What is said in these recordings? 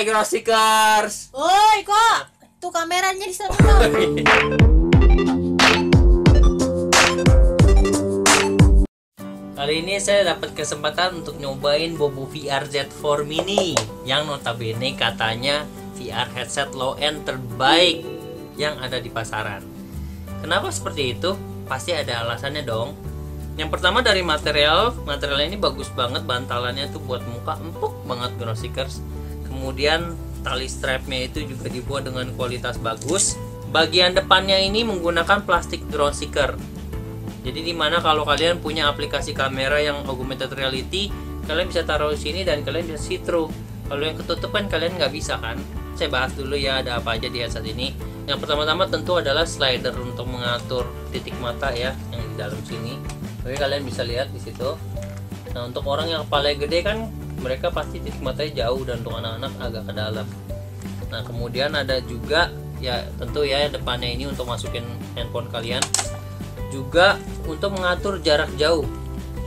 Hai Grossikers. Woi kok, tuh kameranya di sana. Kali ini saya dapat kesempatan untuk nyobain Bobo VR Z4 Mini yang notabene katanya VR headset low end terbaik yang ada di pasaran. Kenapa seperti itu? Pasti ada alasannya dong. Yang pertama dari material, materialnya ini bagus banget, bantalannya tuh buat muka empuk banget Grossikers. Kemudian tali strapnya itu juga dibuat dengan kualitas bagus. Bagian depannya ini menggunakan plastik Grossikers jadi di mana kalau kalian punya aplikasi kamera yang augmented reality, kalian bisa taruh di sini dan kalian bisa see through. Kalau yang ketutupan kalian nggak bisa kan? Saya bahas dulu ya ada apa aja di headset ini. Yang pertama-tama tentu adalah slider untuk mengatur titik mata ya yang di dalam sini. Oke kalian bisa lihat di situ. Nah untuk orang yang paling gede kan mereka pasti titik matanya jauh dan untuk anak-anak agak ke dalam. Nah kemudian ada juga ya tentu ya depannya ini untuk masukin handphone kalian. Juga untuk mengatur jarak jauh.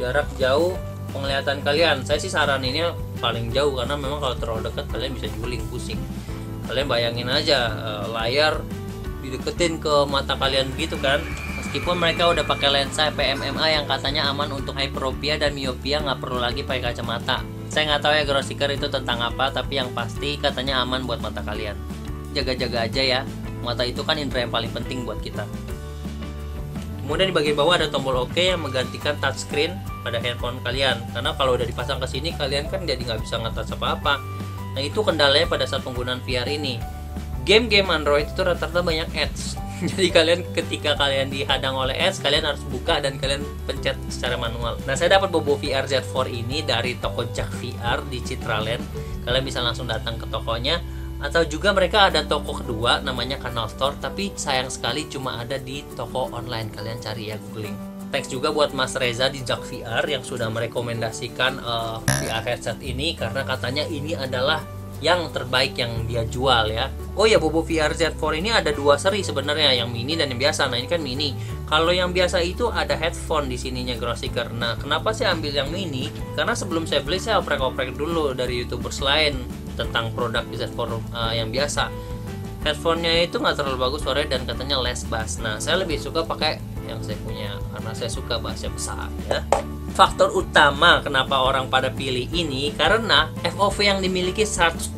Jarak jauh penglihatan kalian. Saya sih saran ini paling jauh karena memang kalau terlalu dekat kalian bisa juling pusing. Kalian bayangin aja uh, layar dideketin ke mata kalian gitu kan. Meskipun mereka udah pakai lensa PMMA yang katanya aman untuk hyperopia dan miopia nggak perlu lagi pakai kacamata saya nggak tahu ya grosiker itu tentang apa tapi yang pasti katanya aman buat mata kalian jaga-jaga aja ya mata itu kan indera yang paling penting buat kita Kemudian di bagian bawah ada tombol OK yang menggantikan touchscreen pada handphone kalian. Karena kalau udah dipasang ke sini kalian kan jadi nggak bisa ngetas apa-apa. Nah itu kendalanya pada saat penggunaan VR ini. Game-game Android itu rata-rata banyak ads. Jadi kalian ketika kalian dihadang oleh ads, kalian harus buka dan kalian pencet secara manual. Nah saya dapat Bobo VR Z4 ini dari toko Jack VR di Citraland. Kalian bisa langsung datang ke tokonya atau juga mereka ada toko kedua namanya Kanal Store tapi sayang sekali cuma ada di toko online kalian cari ya googling thanks juga buat Mas Reza di Jack VR yang sudah merekomendasikan uh, eh, VR headset ini karena katanya ini adalah yang terbaik yang dia jual ya. Oh ya Bobo VR Z4 ini ada dua seri sebenarnya, yang mini dan yang biasa. Nah ini kan mini. Kalau yang biasa itu ada headphone di sininya Grosiker. Nah kenapa saya ambil yang mini? Karena sebelum saya beli saya oprek-oprek dulu dari youtubers lain tentang produk Z4 uh, yang biasa headphonenya itu nggak terlalu bagus suaranya dan katanya less bass nah saya lebih suka pakai yang saya punya karena saya suka bassnya besar ya faktor utama kenapa orang pada pilih ini karena FOV yang dimiliki 120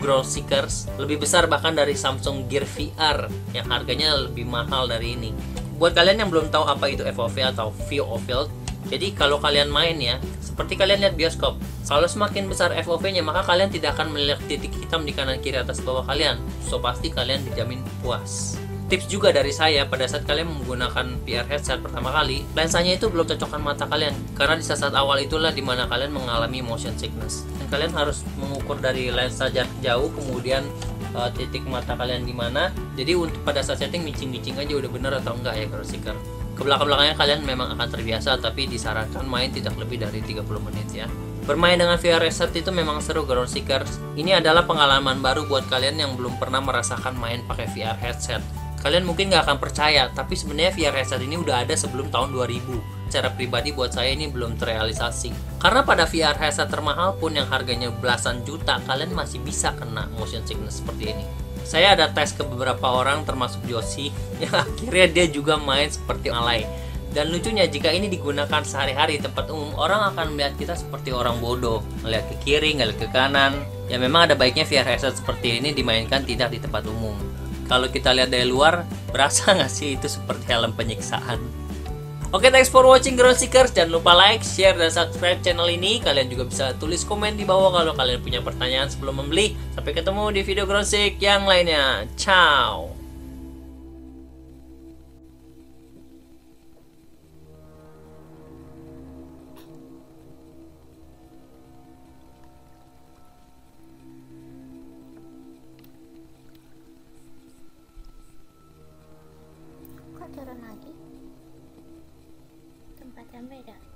ground seekers lebih besar bahkan dari Samsung Gear VR yang harganya lebih mahal dari ini buat kalian yang belum tahu apa itu FOV atau view of field jadi kalau kalian main ya seperti kalian lihat bioskop kalau semakin besar FOV-nya, maka kalian tidak akan melihat titik hitam di kanan kiri atas bawah kalian. So pasti kalian dijamin puas. Tips juga dari saya pada saat kalian menggunakan VR headset pertama kali, lensanya itu belum cocokkan mata kalian karena di saat, -saat awal itulah di mana kalian mengalami motion sickness. Dan kalian harus mengukur dari lensa jarak jauh, kemudian uh, titik mata kalian di mana. Jadi untuk pada saat setting micing-micing aja udah bener atau enggak ya kalau. Ke belakang-belakangnya kalian memang akan terbiasa tapi disarankan main tidak lebih dari 30 menit ya. Bermain dengan VR headset itu memang seru Ground Seekers. Ini adalah pengalaman baru buat kalian yang belum pernah merasakan main pakai VR headset. Kalian mungkin nggak akan percaya, tapi sebenarnya VR headset ini udah ada sebelum tahun 2000. Secara pribadi buat saya ini belum terrealisasi. Karena pada VR headset termahal pun yang harganya belasan juta, kalian masih bisa kena motion sickness seperti ini. Saya ada tes ke beberapa orang termasuk Josie yang akhirnya dia juga main seperti alay dan lucunya jika ini digunakan sehari-hari tempat umum, orang akan melihat kita seperti orang bodoh, ngeliat ke kiri, ngeliat ke kanan. Ya memang ada baiknya VR headset seperti ini dimainkan tidak di tempat umum. Kalau kita lihat dari luar, berasa nggak sih itu seperti helm penyiksaan? Oke, okay, thanks for watching Ground Seekers. Jangan lupa like, share, dan subscribe channel ini. Kalian juga bisa tulis komen di bawah kalau kalian punya pertanyaan sebelum membeli. Sampai ketemu di video Ground Seek yang lainnya. Ciao! Turun lagi. Tempat yang beda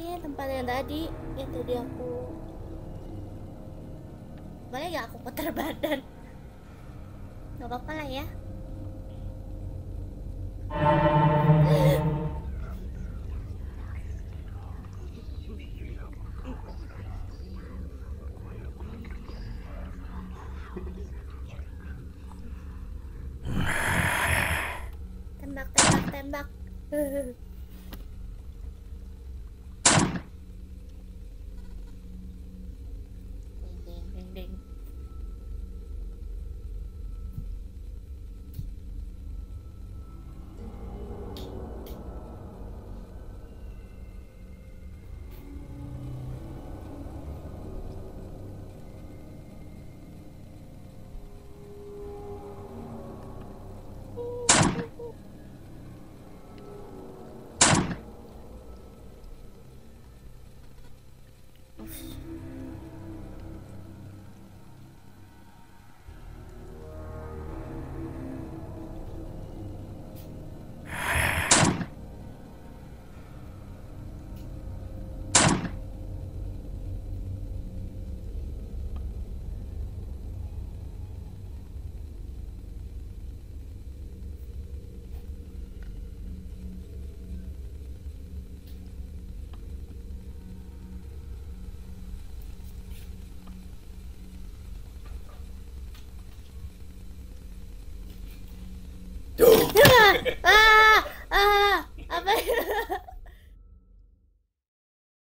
sih tempat yang tadi yang tadi aku. Boleh gak aku putar badan? Nggak apa-apa lah ya. Tembak tembak tembak